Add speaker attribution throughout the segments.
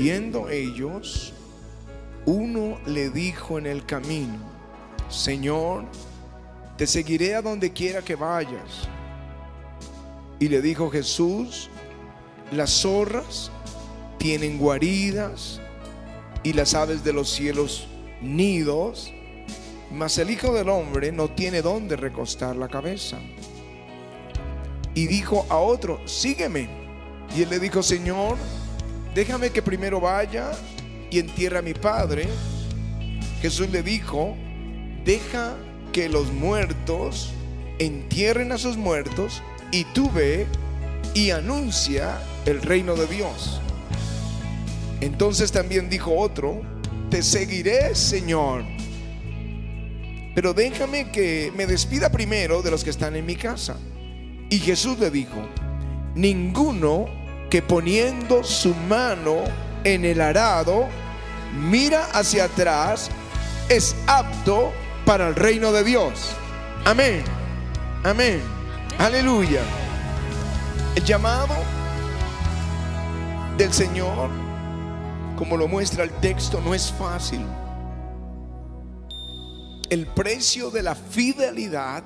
Speaker 1: Yendo ellos, uno le dijo en el camino, Señor, te seguiré a donde quiera que vayas. Y le dijo Jesús, las zorras tienen guaridas y las aves de los cielos nidos, mas el Hijo del Hombre no tiene dónde recostar la cabeza. Y dijo a otro, sígueme. Y él le dijo, Señor, déjame que primero vaya y entierre a mi padre. Jesús le dijo, deja que los muertos entierren a sus muertos y tú ve y anuncia el reino de Dios. Entonces también dijo otro, te seguiré, Señor. Pero déjame que me despida primero de los que están en mi casa. Y Jesús le dijo, ninguno que poniendo su mano en el arado, mira hacia atrás, es apto para el reino de Dios. Amén. Amén. Aleluya. El llamado del Señor, como lo muestra el texto, no es fácil. El precio de la fidelidad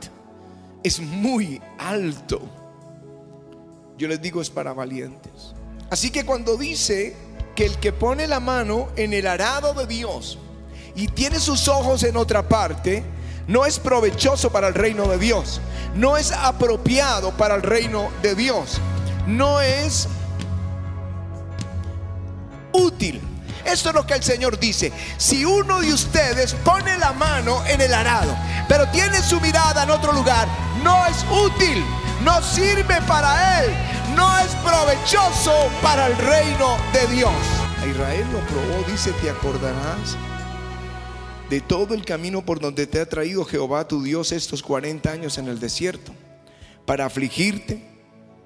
Speaker 1: es muy alto. Yo les digo es para valientes. Así que cuando dice que el que pone la mano en el arado de Dios y tiene sus ojos en otra parte, no es provechoso para el reino de Dios, no es apropiado para el reino de Dios, no es Esto es lo que el Señor dice. Si uno de ustedes pone la mano en el arado, pero tiene su mirada en otro lugar, no es útil, no sirve para él, no es provechoso para el reino de Dios. A Israel lo probó, dice, te acordarás de todo el camino por donde te ha traído Jehová tu Dios estos 40 años en el desierto, para afligirte,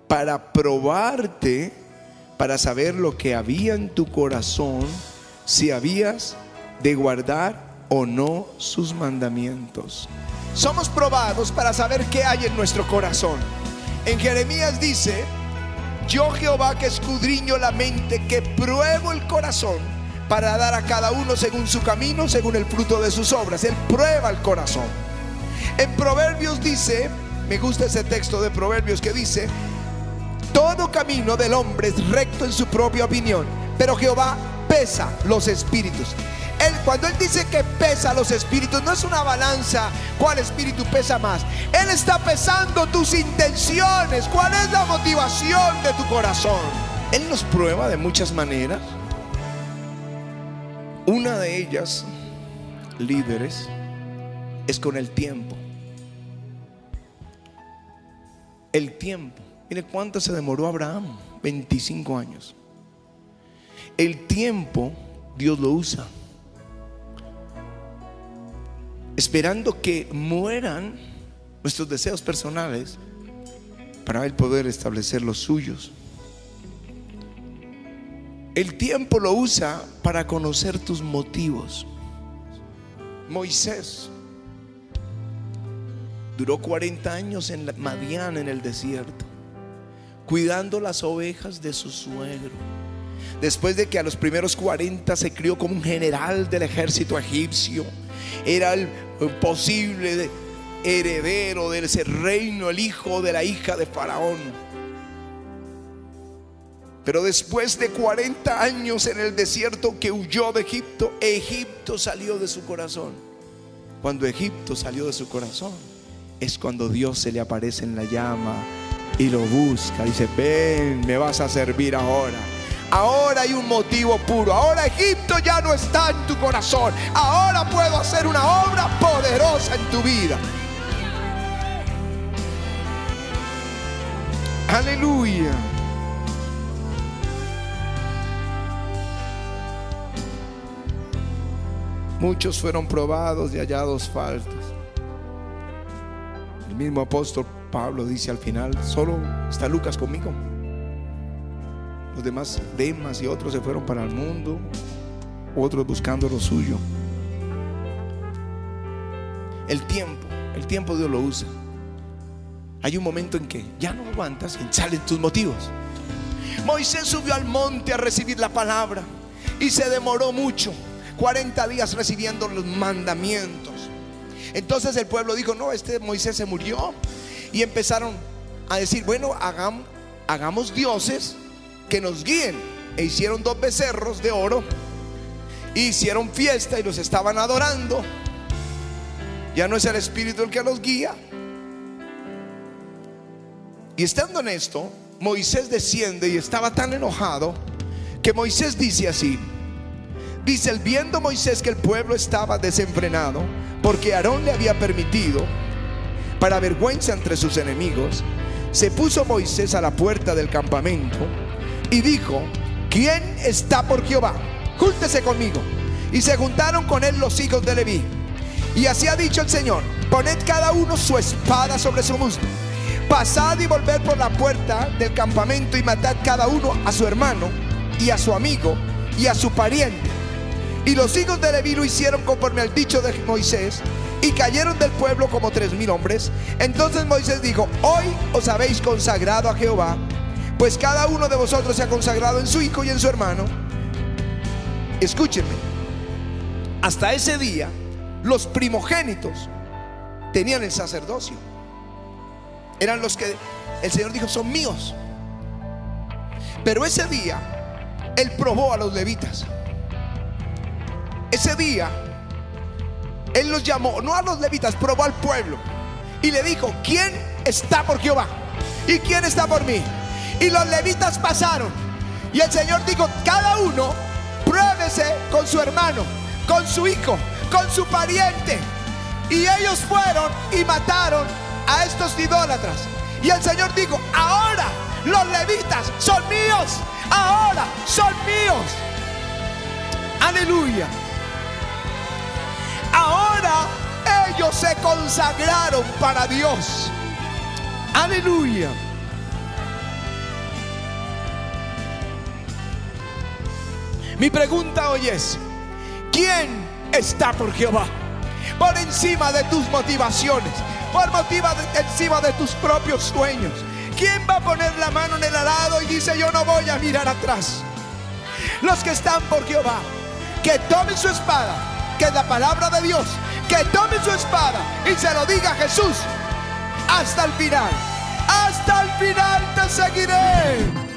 Speaker 1: para probarte, para saber lo que había en tu corazón, si habías de guardar o no sus mandamientos. Somos probados para saber qué hay en nuestro corazón. En Jeremías dice, yo Jehová que escudriño la mente, que pruebo el corazón para dar a cada uno según su camino, según el fruto de sus obras. Él prueba el corazón. En Proverbios dice, me gusta ese texto de Proverbios que dice, todo camino del hombre es recto en su propia opinión, pero Jehová pesa los espíritus. Él, cuando Él dice que pesa los espíritus, no es una balanza cuál espíritu pesa más. Él está pesando tus intenciones, cuál es la motivación de tu corazón. Él nos prueba de muchas maneras. Una de ellas, líderes, es con el tiempo. El tiempo. Mire cuánto se demoró Abraham, 25 años. El tiempo Dios lo usa. Esperando que mueran nuestros deseos personales para él poder establecer los suyos. El tiempo lo usa para conocer tus motivos. Moisés duró 40 años en Madián en el desierto, cuidando las ovejas de su suegro. Después de que a los primeros 40 se crió como un general del ejército egipcio, era el posible heredero de ese reino, el hijo de la hija de Faraón. Pero después de 40 años en el desierto que huyó de Egipto, Egipto salió de su corazón. Cuando Egipto salió de su corazón, es cuando Dios se le aparece en la llama y lo busca. Dice, ven, me vas a servir ahora. Ahora hay un motivo puro. Ahora Egipto ya no está en tu corazón. Ahora puedo hacer una obra poderosa en tu vida. Aleluya. Muchos fueron probados y hallados faltas. El mismo apóstol Pablo dice al final, solo está Lucas conmigo. Los demás, Demas y otros se fueron para el mundo, otros buscando lo suyo. El tiempo, el tiempo Dios lo usa. hay un momento en que ya no aguantas y salen tus motivos. Moisés subió al monte a recibir la palabra y se demoró mucho, 40 días recibiendo los mandamientos. Entonces el pueblo dijo, no, este Moisés se murió. Y empezaron a decir, bueno, hagamos, hagamos dioses que nos guíen. E hicieron dos becerros de oro. Hicieron fiesta y los estaban adorando. Ya no es el Espíritu el que los guía. Y estando en esto, Moisés desciende y estaba tan enojado que Moisés dice así. Dice, el viendo Moisés que el pueblo estaba desenfrenado, porque Aarón le había permitido, para vergüenza entre sus enemigos, se puso Moisés a la puerta del campamento y dijo, ¿quién está por Jehová? Júntese conmigo. Y se juntaron con él los hijos de Leví. Y así ha dicho el Señor, poned cada uno su espada sobre su muslo. Pasad y volved por la puerta del campamento y matad cada uno a su hermano y a su amigo y a su pariente. Y los hijos de Leví lo hicieron conforme al dicho de Moisés y cayeron del pueblo como tres mil hombres. Entonces Moisés dijo, hoy os habéis consagrado a Jehová, pues cada uno de vosotros se ha consagrado en su hijo y en su hermano. Escúchenme, hasta ese día los primogénitos tenían el sacerdocio. Eran los que el Señor dijo, son míos. Pero ese día Él probó a los levitas. Ese día él los llamó, no a los levitas, probó al pueblo. Y le dijo, ¿quién está por Jehová? ¿Y quién está por mí? Y los levitas pasaron. Y el Señor dijo, cada uno pruébese con su hermano, con su hijo, con su pariente. Y ellos fueron y mataron a estos idólatras. Y el Señor dijo, ahora los levitas son míos. Ahora son míos. Aleluya. Ahora ellos se consagraron para Dios. Aleluya. Mi pregunta hoy es, ¿quién está por Jehová? Por encima de tus motivaciones, por motiva de, encima de tus propios sueños. ¿Quién va a poner la mano en el arado y dice yo no voy a mirar atrás? Los que están por Jehová, que tomen su espada que la palabra de Dios, que tome su espada y se lo diga a Jesús hasta el final. Hasta el final te seguiré.